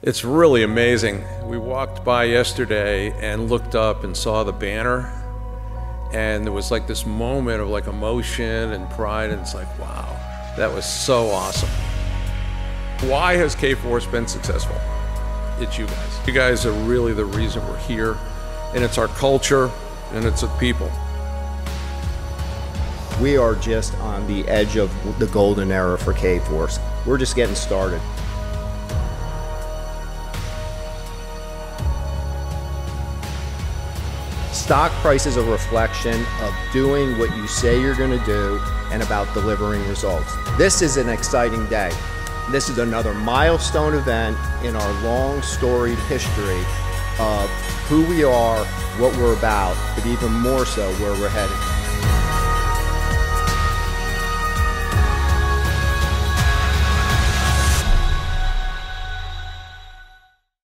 It's really amazing. We walked by yesterday and looked up and saw the banner, and there was like this moment of like emotion and pride, and it's like, wow, that was so awesome. Why has Kforce been successful? It's you guys. You guys are really the reason we're here, and it's our culture and it's the people. We are just on the edge of the golden era for Kforce. We're just getting started. Stock price is a reflection of doing what you say you're going to do and about delivering results. This is an exciting day. This is another milestone event in our long storied history of who we are, what we're about, but even more so where we're headed.